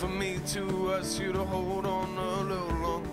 for me to ask you to hold on a little longer.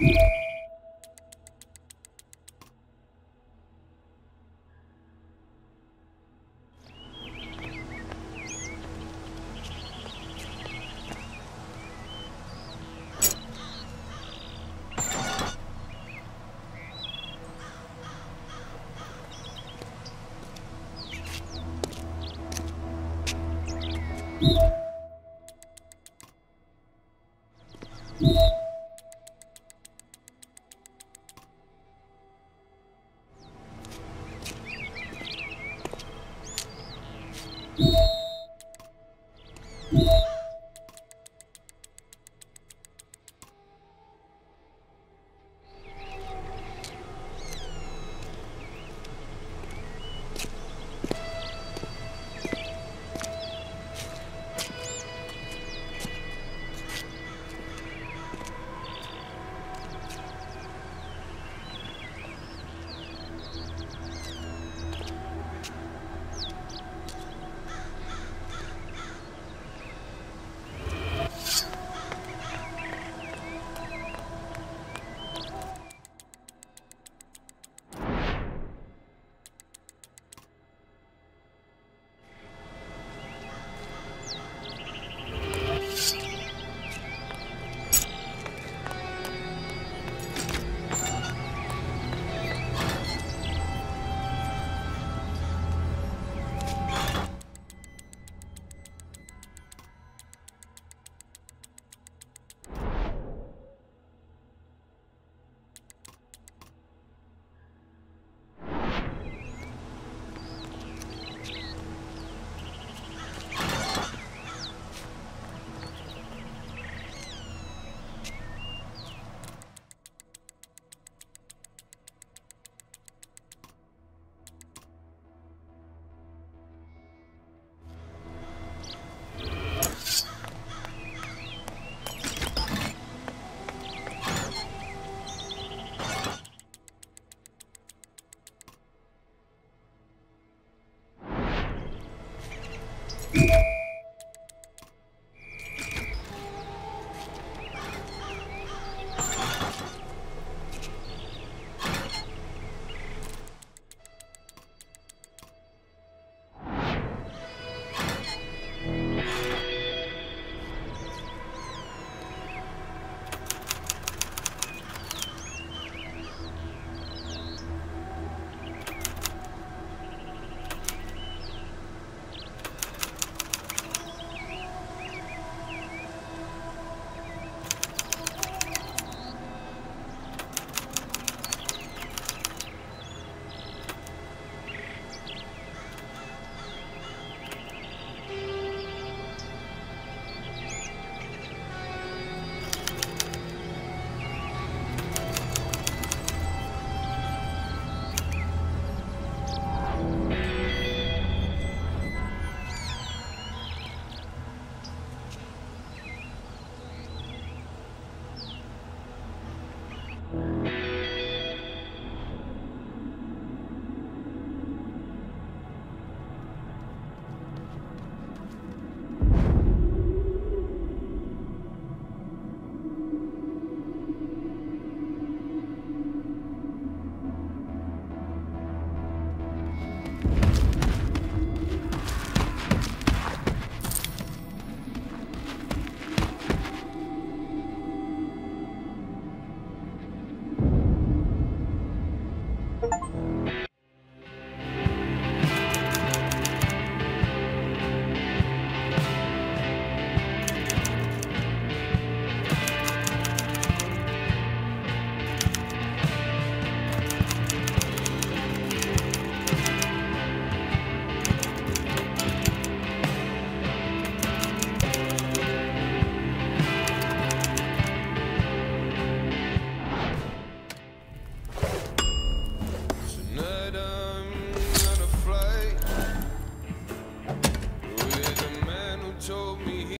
you.